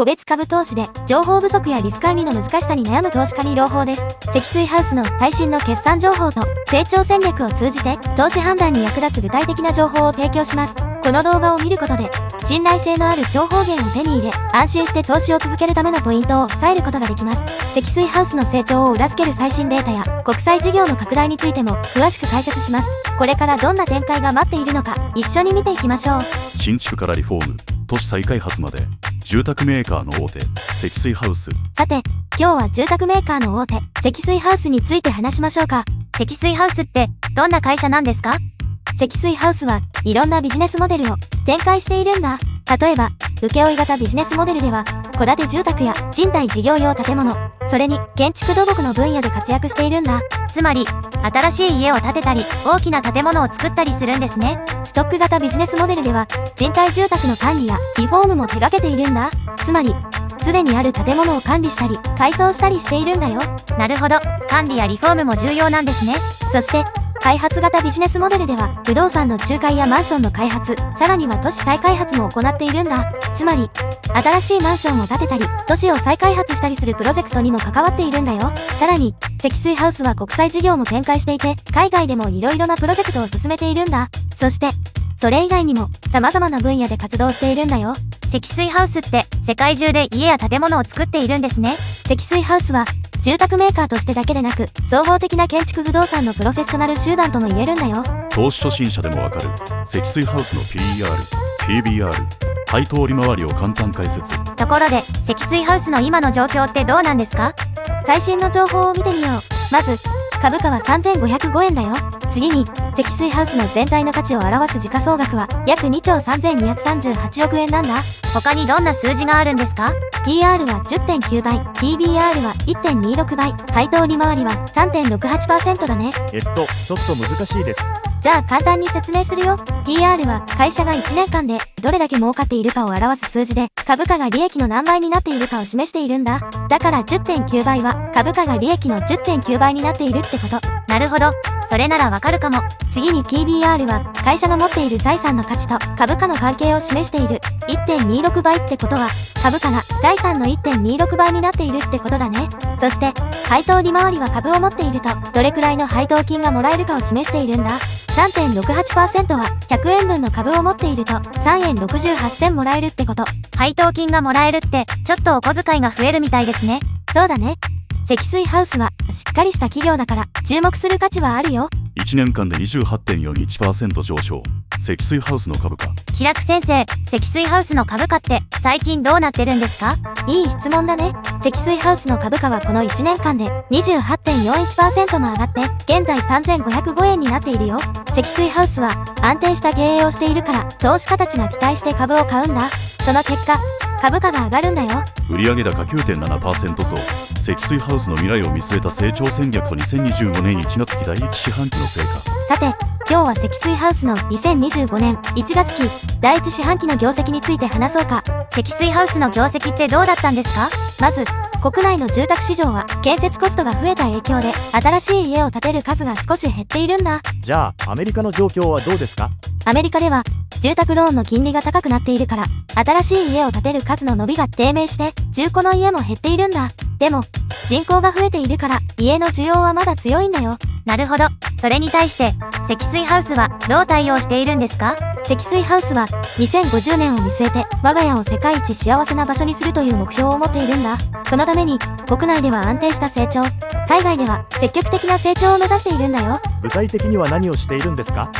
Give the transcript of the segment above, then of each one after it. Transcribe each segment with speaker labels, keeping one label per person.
Speaker 1: 個別株投資で情報不足やリス管理の難しさに悩む投資家に朗報です。積水ハウスの最新の決算情報と成長戦略を通じて投資判断に役立つ具体的な情報を提供します。この動画を見ることで信頼性のある情報源を手に入れ安心して投資を続けるためのポイントを押さえることができます。積水ハウスの成長を裏付ける最新データや国際事業の拡大についても詳しく解説します。これからどんな展開が待っているのか一緒に見ていきましょう。
Speaker 2: 新築からリフォーム都市再開発まで住宅メーカーの大手積水ハウス
Speaker 1: さて、今日は住宅メーカーの大手、積水ハウスについて話しましょうか。
Speaker 3: 積水ハウスってどんな会社なんですか？
Speaker 1: 積水ハウスはいろんなビジネスモデルを展開しているんだ。例えば、請負型ビジネスモデルでは、戸建て住宅や賃貸事業用建物、それに建築土木の分野で活躍しているんだ。
Speaker 3: つまり、新しい家を建てたり、大きな建物を作ったりするんですね。
Speaker 1: ストック型ビジネスモデルでは、賃貸住宅の管理やリフォームも手掛けているんだ。つまり、すでにある建物を管理したり、改装したりしているんだよ。
Speaker 3: なるほど。管理やリフォームも重要なんですね。
Speaker 1: そして、開発型ビジネスモデルでは、不動産の仲介やマンションの開発、さらには都市再開発も行っているんだ。つまり、新しいマンションを建てたり、都市を再開発したりするプロジェクトにも関わっているんだよ。さらに、積水ハウスは国際事業も展開していて、海外でも色々なプロジェクトを進めているんだ。そして、それ以外にも、様々な分野で活動しているんだよ。
Speaker 3: 積水ハウスって世界中で家や建物を作っているんですね。
Speaker 1: 積水ハウスは、住宅メーカーとしてだけでなく、総合的な建築不動産のプロフェッショナル集団とも言えるんだよ。
Speaker 2: 投資初心者でもわかる積水ハウスの PER、PBR 配当利回りを簡単解説
Speaker 3: ところで、積水ハウスの今の状況ってどうなんですか？
Speaker 1: 最新の情報を見てみよう。まず、株価は3505円だよ。次に、積水ハウスの全体の価値を表す時価総額は約2兆3238億円なんだ。
Speaker 3: 他にどんな数字があるんですか
Speaker 1: ？PR は10.9倍、PBR は1.26倍、配当利回りは3.68%だね。
Speaker 4: えっと、ちょっと難しいです。
Speaker 1: じゃあ簡単に説明するよ。PR は会社が1年間でどれだけ儲かっているかを表す数字で、株価が利益の何倍になっているかを示しているんだ。だから10.9倍は株価が利益の10.9倍になっているってこと。
Speaker 3: なるほど。それならわかるかも。
Speaker 1: 次に PBR は会社の持っている財産の価値と株価の関係を示している。1.26倍ってことは株価が財産の1.26倍になっているってことだね。そして配当利回りは株を持っているとどれくらいの配当金がもらえるかを示しているんだ。3.68%は100円分の株を持っていると3円68銭もらえるってこと。
Speaker 3: 配当金がもらえるって、ちょっとお小遣いが増えるみたいですね。
Speaker 1: そうだね。積水ハウスはしっかりした企業だから注目する価値はあるよ。
Speaker 2: 1年間で28.41%上昇積水ハウスの株価
Speaker 3: 気楽先生、積水ハウスの株価って最近どうなってるんですか？
Speaker 1: いい質問だね。積水ハウスの株価はこの1年間で28.41%も上がって、現在3505円になっているよ。積水ハウスは安定した経営をしているから、投資家たちが期待して株を買うんだ。その結果、株価が上がるんだよ。
Speaker 2: 売上高9.7%増積水ハウスの未来を見据えた成長戦略と2025年1月期第1四半期の成果
Speaker 1: さて、今日は積水ハウスの2025年1月期第1四半期の業績について話そうか。
Speaker 3: 積水ハウスの業績ってどうだったんですか？
Speaker 1: まず、国内の住宅市場は建設コストが増えた影響で新しい家を建てる数が少し減っているんだ。
Speaker 4: じゃあ、アメリカの状況はどうですか？
Speaker 1: アメリカでは住宅ローンの金利が高くなっているから新しい家を建てる数の伸びが低迷して中古の家も減っているんだ。でも人口が増えているから家の需要はまだ強いんだよ。
Speaker 3: なるほど。それに対して、積水ハウスはどう対応しているんですか？
Speaker 1: 積水ハウスは2050年を見据えて我が家を世界一幸せな場所にするという目標を持っているんだ。そのために国内では安定した成長、海外では積極的な成長を目指しているんだよ。
Speaker 4: 具体的には何をしているんですか？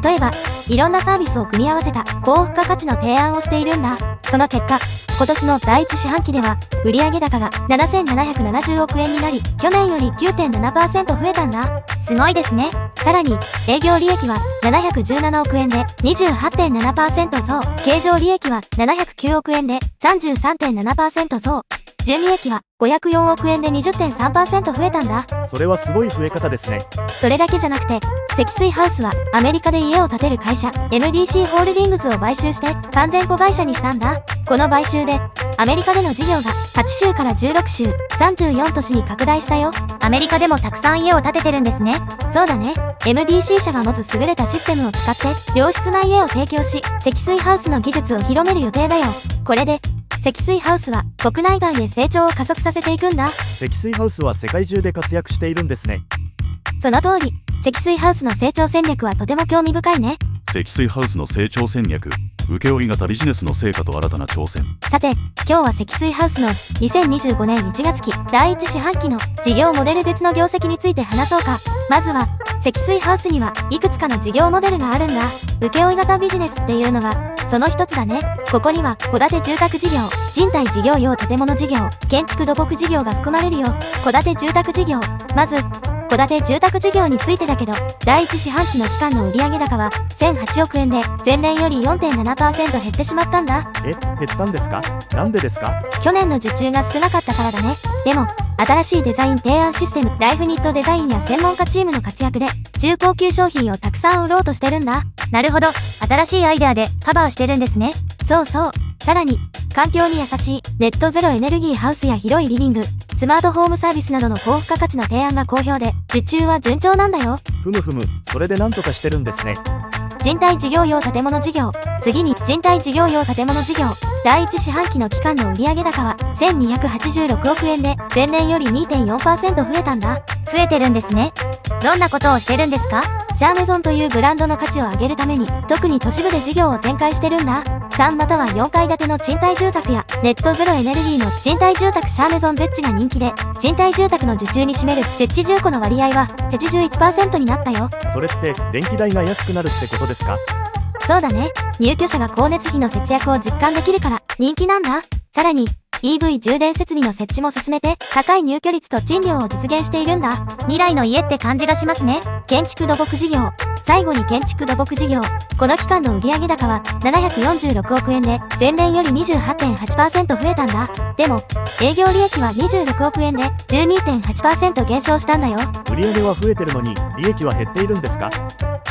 Speaker 1: 例えば、いろんなサービスを組み合わせた高付加価値の提案をしているんだ。その結果、今年の第1四半期では、売上高が7770億円になり、去年より9.7%増えたんだ。
Speaker 3: すごいですね。
Speaker 1: さらに、営業利益は717億円で28.7%増、経常利益は709億円で33.7%増、純利益は504億円で20.3%増えたんだ。
Speaker 4: それはすごい増え方ですね。
Speaker 1: それだけじゃなくて、積水ハウスはアメリカで家を建てる会社 MDC ホールディングスを買収して完全子会社にしたんだ。この買収でアメリカでの事業が8州から16州34都市に拡大したよ。
Speaker 3: アメリカでもたくさん家を建ててるんですね。
Speaker 1: そうだね。MDC 社が持つ優れたシステムを使って良質な家を提供し積水ハウスの技術を広める予定だよ。これで積水ハウスは国内外で成長を加速させていくんだ。
Speaker 4: 積水ハウスは世界中で活躍しているんですね。
Speaker 1: その通り、積水ハウスの成長戦略はとても興味深いね。
Speaker 2: 積水ハウスの成長戦略請負型ビジネスの成果と新たな挑戦
Speaker 1: さて、今日は積水ハウスの2025年1月期第1四半期の事業モデル別の業績について話そうか。まずは、積水ハウスにはいくつかの事業モデルがあるんだ。請負型ビジネスっていうのが、その一つだね。ここには、戸建て住宅事業、賃貸事業用建物事業、建築土木事業が含まれるよ。戸建て住宅事業。まず、戸建て住宅事業についてだけど、第一四半期の期間の売上高は1008億円で前年より4.7%減ってしまったんだ。
Speaker 4: え、減ったんですか？なんでですか？
Speaker 1: 去年の受注が少なかったからだね。でも、新しいデザイン提案システム、ライフニットデザインや専門家チームの活躍で、中高級商品をたくさん売ろうとしてるんだ。
Speaker 3: なるほど。新しいアイデアでカバーしてるんですね。
Speaker 1: そうそう。さらに、環境に優しいネットゼロエネルギーハウスや広いリビング、スマートホームサービスなどの高付加価値の提案が好評で、受注は順調なんだよ。
Speaker 4: ふむふむ、それで何とかしてるんですね。
Speaker 1: 賃貸事業用建物事業。次に賃貸事業用建物事業。第1四半期の期間の売上高は1286億円で前年より2.4%増えたんだ。
Speaker 3: 増えてるんですね。どんなことをしてるんですか？
Speaker 1: シャーメゾンというブランドの価値を上げるために特に都市部で事業を展開してるんだ。3または4階建ての賃貸住宅やネットゼロエネルギーの賃貸住宅シャーメゾンゼッチが人気で賃貸住宅の受注に占めるゼッチ重庫の割合は81%になったよ。
Speaker 4: それって、電気代が安くなるってことですか？
Speaker 1: そうだね。入居者が光熱費の節約を実感できるから人気なんだ。さらに、EV 充電設備の設置も進めて、高い入居率と賃料を実現しているんだ。
Speaker 3: 未来の家って感じがしますね。
Speaker 1: 建築土木事業。最後に建築土木事業。この期間の売上高は746億円で、前年より28.8%増えたんだ。でも、営業利益は26億円で、12.8%減少したんだよ。
Speaker 4: 売上は増えてるのに、利益は減っているんですか？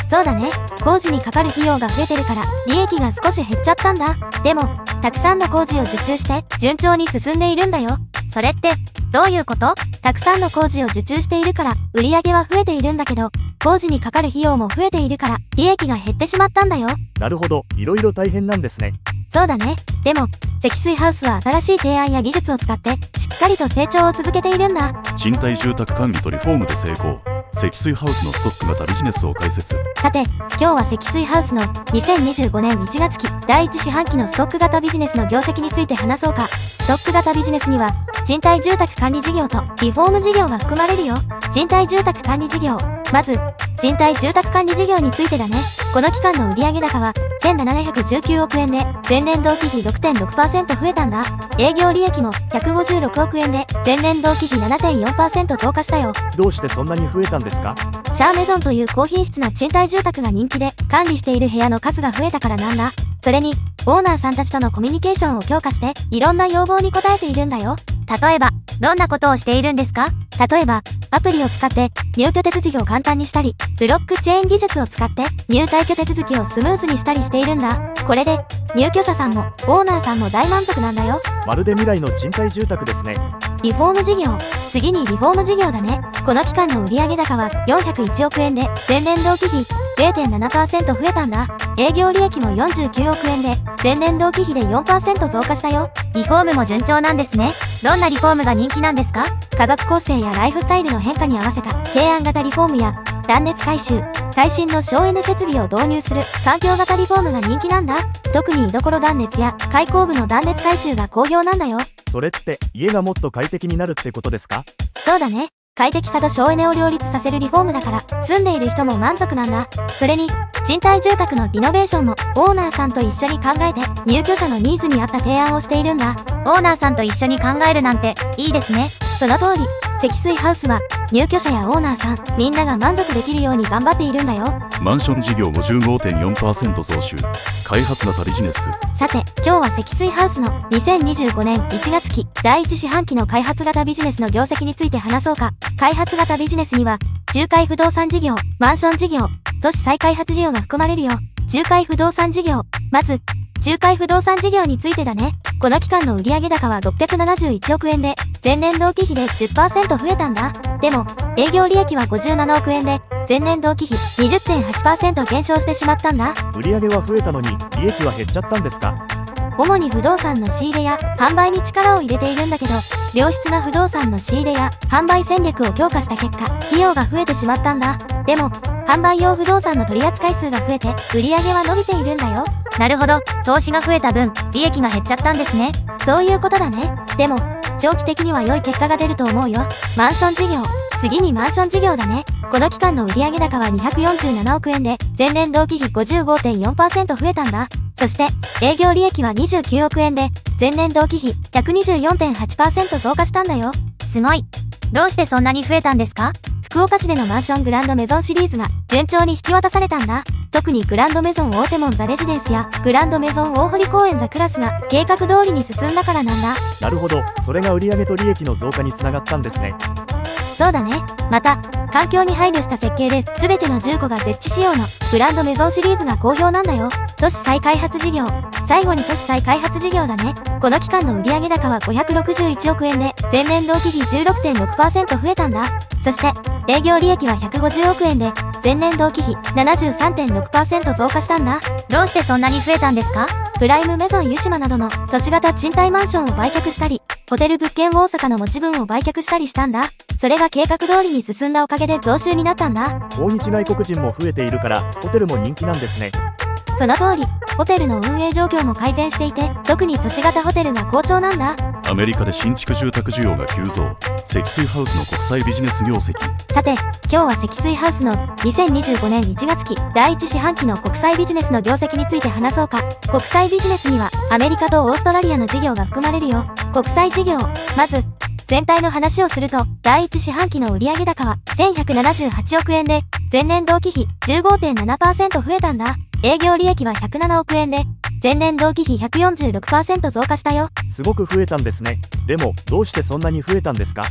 Speaker 1: そうだね。工事にかかる費用が増えてるから、利益が少し減っちゃったんだ。でも、たくさんの工事を受注して、順調に進んでいるんだよ。
Speaker 3: それって、どういうこと？
Speaker 1: たくさんの工事を受注しているから、売り上げは増えているんだけど、工事にかかる費用も増えているから、利益が減ってしまったんだよ。
Speaker 4: なるほど、いろいろ大変なんですね。
Speaker 1: そうだね。でも、積水ハウスは新しい提案や技術を使って、しっかりと成長を続けているんだ。
Speaker 2: 賃貸住宅管理とリフォームで成功積水ハウスのストック型ビジネスを解説
Speaker 1: さて、今日は積水ハウスの2025年1月期第1四半期のストック型ビジネスの業績について話そうか。ストック型ビジネスには、賃貸住宅管理事業とリフォーム事業が含まれるよ。賃貸住宅管理事業。まず、賃貸住宅管理事業についてだね。この期間の売上高は1719億円で、前年同期比6.6%増えたんだ。営業利益も156億円で、前年同期比7.4%増加したよ。
Speaker 4: どうしてそんなに増えたんですか？
Speaker 1: シャーメゾンという高品質な賃貸住宅が人気で、管理している部屋の数が増えたからなんだ。それに、オーナーさんたちとのコミュニケーションを強化して、いろんな要望に応えているんだよ。
Speaker 3: 例えば、どんなことをしているんですか？
Speaker 1: 例えば、アプリを使って入居手続きを簡単にしたり、ブロックチェーン技術を使って入退去手続きをスムーズにしたりしているんだ。これで、入居者さんもオーナーさんも大満足なんだよ。
Speaker 4: まるで未来の賃貸住宅ですね。
Speaker 1: リフォーム事業。次にリフォーム事業だね。この期間の売上高は401億円で、前年同期比0.7%増えたんだ。営業利益も49億円で、前年同期比で4%増加したよ。
Speaker 3: リフォームも順調なんですね。どんなリフォームが人気なんですか？
Speaker 1: 家族構成やライフスタイルの変化に合わせた提案型リフォームや断熱改修、最新の省エネ設備を導入する環境型リフォームが人気なんだ。特に居所断熱や開口部の断熱改修が好評なんだよ。
Speaker 4: それって、家がもっと快適になるってことですか？
Speaker 1: そうだね。快適さと省エネを両立させるリフォームだから、住んでいる人も満足なんだ。それに、賃貸住宅のリノベーションもオーナーさんと一緒に考えて入居者のニーズに合った提案をしているんだ。
Speaker 3: オーナーさんと一緒に考えるなんて、いいですね。
Speaker 1: その通り、積水ハウスは入居者やオーナーさん、みんなが満足できるように頑張っているんだよ。
Speaker 2: マンション事業も15.4%増収開発型ビジネス
Speaker 1: さて、今日は積水ハウスの2025年1月期第1四半期の開発型ビジネスの業績について話そうか。開発型ビジネスには、仲介不動産事業、マンション事業、都市再開発事業が含まれるよ。仲介不動産事業。まず、仲介不動産事業についてだね。この期間の売上高は671億円で、前年同期比で10%増えたんだ。でも、営業利益は57億円で、前年同期比20.8%減少してしまったんだ。
Speaker 4: 売上は増えたのに、利益は減っちゃったんですか？
Speaker 1: 主に不動産の仕入れや販売に力を入れているんだけど、良質な不動産の仕入れや販売戦略を強化した結果、費用が増えてしまったんだ。でも、販売用不動産の取扱数が増えて、売り上げは伸びているんだよ。
Speaker 3: なるほど、投資が増えた分、利益が減っちゃったんですね。
Speaker 1: そういうことだね。でも、長期的には良い結果が出ると思うよ。マンション事業。次にマンション事業だね。この期間の売上高は247億円で、前年同期比55.4%増えたんだ。そして、営業利益は29億円で、前年同期比124.8%増加したんだよ。
Speaker 3: すごい。どうしてそんなに増えたんですか？
Speaker 1: 福岡市でのマンショングランドメゾンシリーズが順調に引き渡されたんだ。特にグランドメゾン大手門ザレジデンスやグランドメゾン大堀公園ザクラスが計画通りに進んだからなんだ。
Speaker 4: なるほど、それが売上と利益の増加につながったんですね。
Speaker 1: そうだね。また、環境に配慮した設計で全ての住戸が絶地仕様のグランドメゾンシリーズが好評なんだよ。都市再開発事業。最後に都市再開発事業だね。この期間の売上高は561億円で、前年同期比16.6%増えたんだ。そして、営業利益は150億円で、前年同期比73.6%増加したんだ。
Speaker 3: どうしてそんなに増えたんですか？
Speaker 1: プライムメゾン湯島などの都市型賃貸マンションを売却したり、ホテル物件大阪の持ち分を売却したりしたんだ。それが計画通りに進んだおかげで増収になったんだ。
Speaker 4: 訪日外国人も増えているから、ホテルも人気なんですね。
Speaker 1: その通り、ホテルの運営状況も改善していて、特に都市型ホテルが好調なんだ。
Speaker 2: アメリカで新築住宅需要が急増積水ハウスの国際ビジネス業績
Speaker 1: さて、今日は積水ハウスの2025年1月期第1四半期の国際ビジネスの業績について話そうか。国際ビジネスにはアメリカとオーストラリアの事業が含まれるよ。国際事業。まず、全体の話をすると、第1四半期の売上高は1178億円で、前年同期比15.7%増えたんだ。営業利益は107億円で、前年同期比146%増加したよ。
Speaker 4: すごく増えたんですね。でも、どうしてそんなに増えたんですか？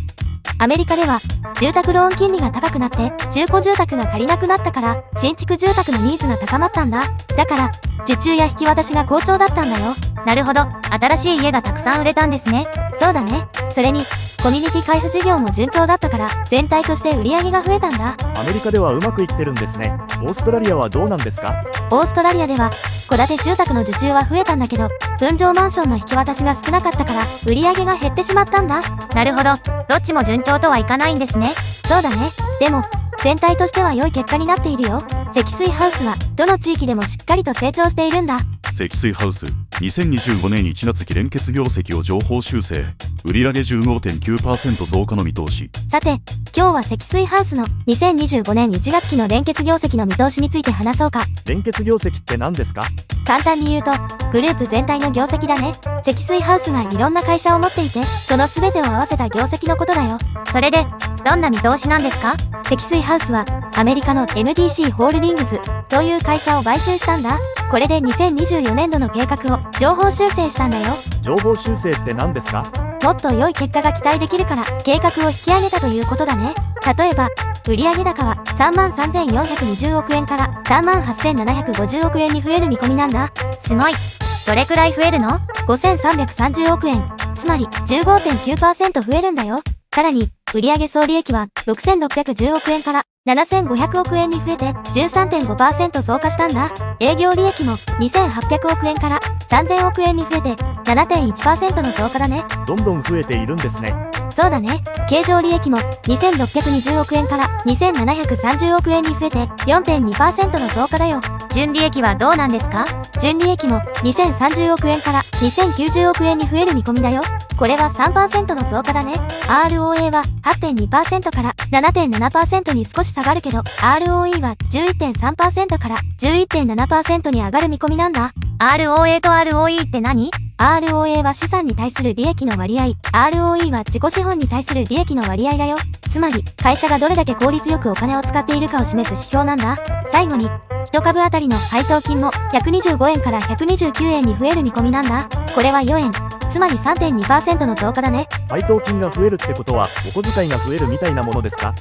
Speaker 1: アメリカでは、住宅ローン金利が高くなって、中古住宅が足りなくなったから、新築住宅のニーズが高まったんだ。だから、受注や引き渡しが好調だったんだよ。
Speaker 3: なるほど、新しい家がたくさん売れたんですね。
Speaker 1: そうだね。それに、コミュニティ開発事業も順調だったから、全体として売り上げが増えたんだ。
Speaker 4: アメリカではうまくいってるんですね。オーストラリアはどうなんですか？
Speaker 1: オーストラリアでは、戸建て住宅の受注は増えたんだけど、分譲マンションの引き渡しが少なかったから、売り上げが減ってしまったんだ。
Speaker 3: なるほど、どっちも順調とはいかないんですね。
Speaker 1: そうだね。でも、全体としては良い結果になっているよ。積水ハウスは、どの地域でもしっかりと成長しているんだ。
Speaker 2: 積水ハウス2025年1月期連結業績を情報修正売上15.9%増加の見通し
Speaker 1: さて、今日は積水ハウスの2025年1月期の連結業績の見通しについて話そうか。
Speaker 4: 連結業績って何ですか
Speaker 1: 簡単に言うと、グループ全体の業績だね。積水ハウスがいろんな会社を持っていて、その全てを合わせた業績のことだよ。
Speaker 3: それで、どんな見通しなんですか
Speaker 1: 積水ハウスは、アメリカの MDC ホールディングズという会社を買収したんだ。これで2024年度の計画を情報修正したんだよ。
Speaker 4: 情報修正って何ですか？
Speaker 1: もっと良い結果が期待できるから計画を引き上げたということだね。例えば、売上高は33,420億円から38,750億円に増える見込みなんだ。
Speaker 3: すごい。どれくらい増えるの
Speaker 1: ?5,330 億円。つまり15.9%増えるんだよ。さらに、売上総利益は6,610億円から7,500億円に増えて13.5%増加したんだ。営業利益も2,800億円から3,000億円に増えて7.1%の増加だね。
Speaker 4: どんどん増えているんですね。
Speaker 1: そうだね。経常利益も2620億円から2730億円に増えて4.2%の増加だよ。
Speaker 3: 純利益はどうなんですか？
Speaker 1: 純利益も2030億円から2090億円に増える見込みだよ。これは3%の増加だね。ROA は8.2%から7.7%に少し下がるけど、ROE は11.3%から11.7%に上がる見込みなんだ。
Speaker 3: ROA と ROE って何
Speaker 1: ？ROA は資産に対する利益の割合、ROE は自己資本に対する利益の割合だよ。つまり、会社がどれだけ効率よくお金を使っているかを示す指標なんだ。最後に、1株当たりの配当金も125円から129円に増える見込みなんだ。これは4円。つまり3.2%の増加だね。
Speaker 4: 配当金が増えるってことは、お小遣いが増えるみたいなものですか？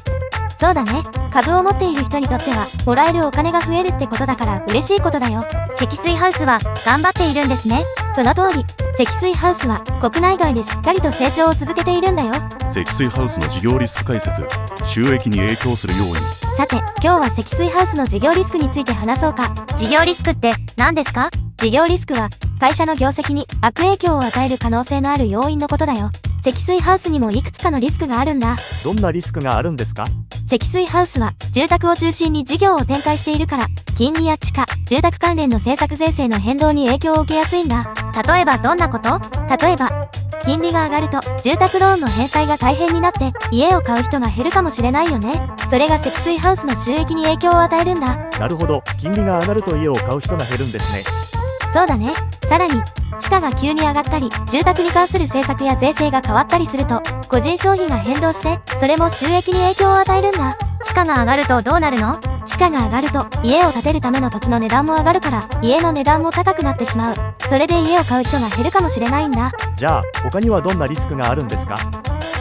Speaker 1: そうだね。株を持っている人にとっては、もらえるお金が増えるってことだから嬉しいことだよ。
Speaker 3: 積水ハウスは頑張っているんですね。
Speaker 1: その通り、積水ハウスは国内外でしっかりと成長を続けているんだよ。
Speaker 2: 積水ハウスの事業リスク解説収益に影響するように
Speaker 1: さて、今日は積水ハウスの事業リスクについて話そうか。
Speaker 3: 事業リスクって何ですか？
Speaker 1: 事業リスクは、会社の業績に悪影響を与える可能性のある要因のことだよ。積水ハウスにもいくつかのリスクがあるんだ。
Speaker 4: どんなリスクがあるんですか？
Speaker 1: 積水ハウスは住宅を中心に事業を展開しているから、金利や地価、住宅関連の政策税制の変動に影響を受けやすいんだ。
Speaker 3: 例えばどんなこと？
Speaker 1: 例えば、金利が上がると住宅ローンの返済が大変になって家を買う人が減るかもしれないよね。それが積水ハウスの収益に影響を与えるんだ。
Speaker 4: なるほど金利が上がると家を買う人が減るんですね
Speaker 1: そうだね。さらに、地価が急に上がったり、住宅に関する政策や税制が変わったりすると、個人消費が変動して、それも収益に影響を与えるんだ。
Speaker 3: 地価が上がるとどうなるの？
Speaker 1: 地価が上がると、家を建てるための土地の値段も上がるから、家の値段も高くなってしまう。それで家を買う人が減るかもしれないんだ。
Speaker 4: じゃあ他にはどんなリスクがあるんですか？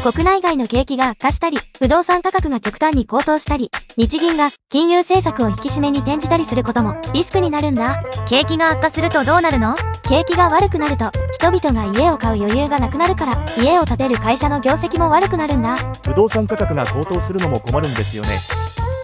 Speaker 1: 国内外の景気が悪化したり、不動産価格が極端に高騰したり、日銀が金融政策を引き締めに転じたりすることもリスクになるんだ。
Speaker 3: 景気が悪化するとどうなるの？
Speaker 1: 景気が悪くなると、人々が家を買う余裕がなくなるから、家を建てる会社の業績も悪くなるんだ。
Speaker 4: 不動産価格が高騰するのも困るんですよね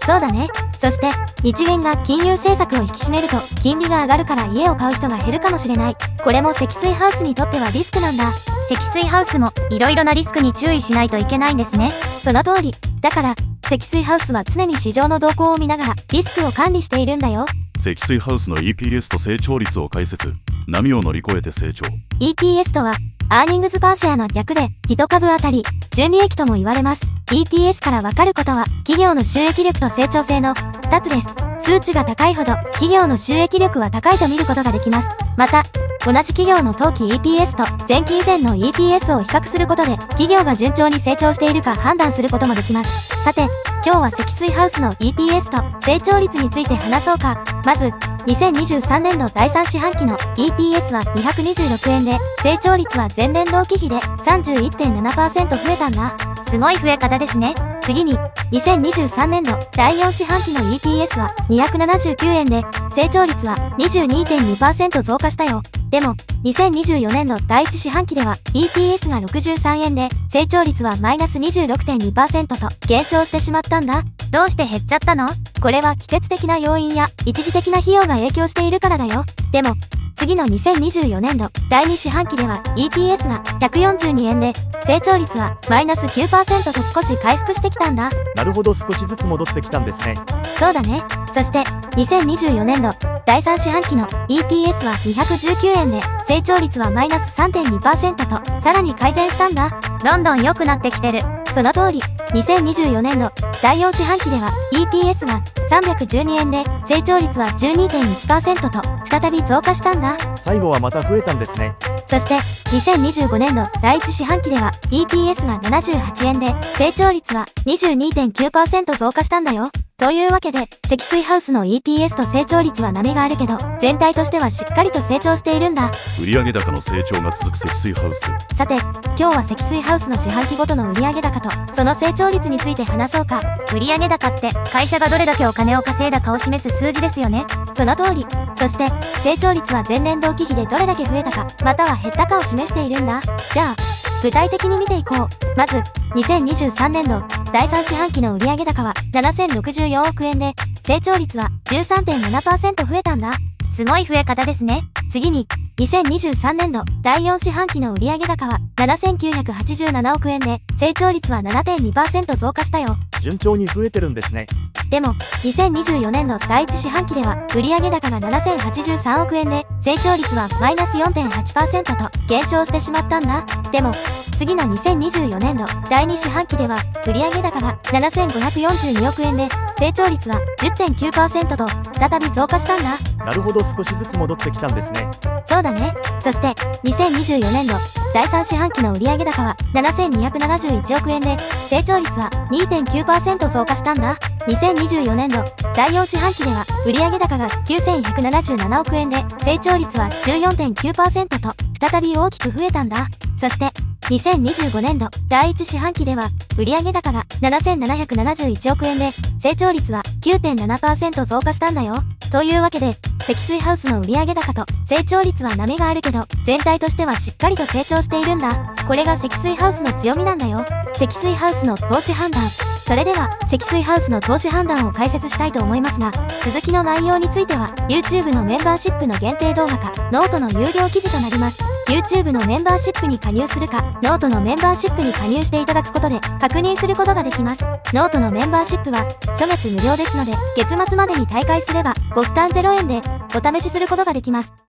Speaker 1: そうだね。そして、日銀が金融政策を引き締めると、金利が上がるから家を買う人が減るかもしれない。これも積水ハウスにとってはリスクなんだ。
Speaker 3: 積水ハウスも色々なリスクに注意しないといけないんですね。
Speaker 1: その通り。だから、積水ハウスは常に市場の動向を見ながら、リスクを管理しているんだよ。
Speaker 2: 積水ハウスの EPS と成長率を解説波を乗り越えて成長
Speaker 1: EPS とは、アーニングズパーシェアの略で、1株当たり、純利益とも言われます。EPS からわかることは、企業の収益力と成長性の2つです。数値が高いほど、企業の収益力は高いと見ることができます。また、同じ企業の当期 EPS と前期以前の EPS を比較することで、企業が順調に成長しているか判断することもできます。さて、今日は積水ハウスの EPS と成長率について話そうか。まず、2023年度第3四半期の EPS は226円で、成長率は前年同期比で31.7%増えたんだ。
Speaker 3: すごい増え方ですね。
Speaker 1: 次に、2023年度第4四半期の EPS は279円で、成長率は22.2%増加したよ。でも、2024年度第1四半期では EPS が63円で、成長率はマイナス26.2%と減少してしまったんだ。
Speaker 3: どうして減っちゃったの？
Speaker 1: これは季節的な要因や一時的な費用が影響しているからだよ。でも、次の2024年度第2四半期では EPS が142円で、成長率はマイナス9%と少し回復してきたんだ。
Speaker 4: なるほど少しずつ戻ってきたんですね
Speaker 1: そうだね。そして、2024年度第3四半期の EPS は219円で、成長率はマイナス3.2%と、さらに改善したんだ。
Speaker 3: どんどん良くなってきてる。
Speaker 1: その通り、2024年度第4四半期では EPS が312円で、成長率は12.1%と、再び増加したんだ。
Speaker 4: 最後はまた増えたんですね
Speaker 1: そして、2025年度第1四半期では EPS が78円で、成長率は22.9%増加したんだよ。というわけで、積水ハウスの EPS と成長率は波があるけど、全体としてはしっかりと成長しているんだ。
Speaker 2: 売上高の成長が続く積水ハウス
Speaker 1: さて、今日は積水ハウスの四半期ごとの売上高と、その成長率について話そうか。
Speaker 3: 売上高って会社がどれだけお金を稼いだかを示す数字ですよね。
Speaker 1: その通り。そして、成長率は前年同期比でどれだけ増えたか、または減ったかを示しているんだ。じゃあ、具体的に見ていこう。まず、2023年度第3四半期の売上高は7064億円で、成長率は13.7%増えたんだ。
Speaker 3: すごい増え方ですね。
Speaker 1: 次に、2023年度第4四半期の売上高は7987億円で、成長率は7.2%増加したよ。
Speaker 4: 順調に増えてるんですね
Speaker 1: でも、2024年の第1四半期では、売上高が7083億円で、成長率はマイナス4.8%と減少してしまったんだ。でも、次の2024年度第2四半期では、売上高が7542億円で、成長率は10.9%と再び増加したんだ。
Speaker 4: なるほど少しずつ戻ってきたんですね
Speaker 1: そうだね。そして、2024年度第3四半期の売上高は7271億円で、成長率は2.9%増加したんだ。2024年度第4四半期では売上高が9177億円で、成長率は14.9%と再び大きく増えたんだ。そして、2025年度第1四半期では売上高が7771億円で、成長率は9.7%増加したんだよ。というわけで、積水ハウスの売上高と成長率は波があるけど、全体としてはしっかりと成長しているんだ。これが積水ハウスの強みなんだよ。積水ハウスの投資判断。それでは、積水ハウスの投資判断を解説したいと思いますが、続きの内容については、YouTube のメンバーシップの限定動画か、ノートの有料記事となります。YouTube のメンバーシップに加入するか、ノートのメンバーシップに加入していただくことで、確認することができます。ノートのメンバーシップは、初月無料ですので、月末までに退会すれば、ご負担0円で、お試しすることができます。